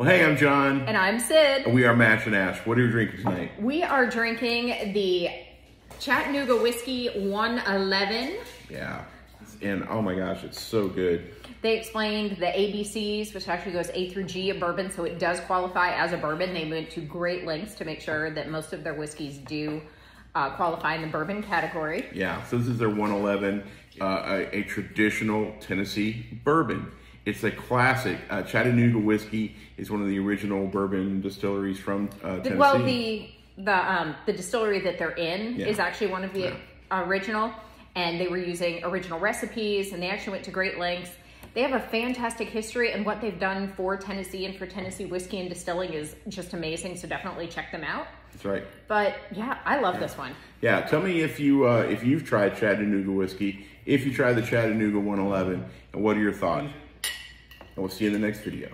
Well, hey, I'm John. And I'm Sid. And we are Mash and Ash. What are you drinking tonight? We are drinking the Chattanooga Whiskey 111. Yeah. And oh my gosh, it's so good. They explained the ABCs, which actually goes A through G of bourbon, so it does qualify as a bourbon. They went to great lengths to make sure that most of their whiskeys do uh, qualify in the bourbon category. Yeah, so this is their 111, uh, a, a, traditional Tennessee bourbon. It's a classic. Uh, Chattanooga whiskey is one of the original bourbon distilleries from uh, Tennessee. Well, the the um, the distillery that they're in yeah. is actually one of the yeah. original, and they were using original recipes, and they actually went to great lengths. They have a fantastic history, and what they've done for Tennessee and for Tennessee whiskey and distilling is just amazing. So definitely check them out. That's right. But yeah, I love yeah. this one. Yeah, tell me if you uh, if you've tried Chattanooga whiskey, if you tried the Chattanooga 111, and what are your thoughts? We'll see you in the next video.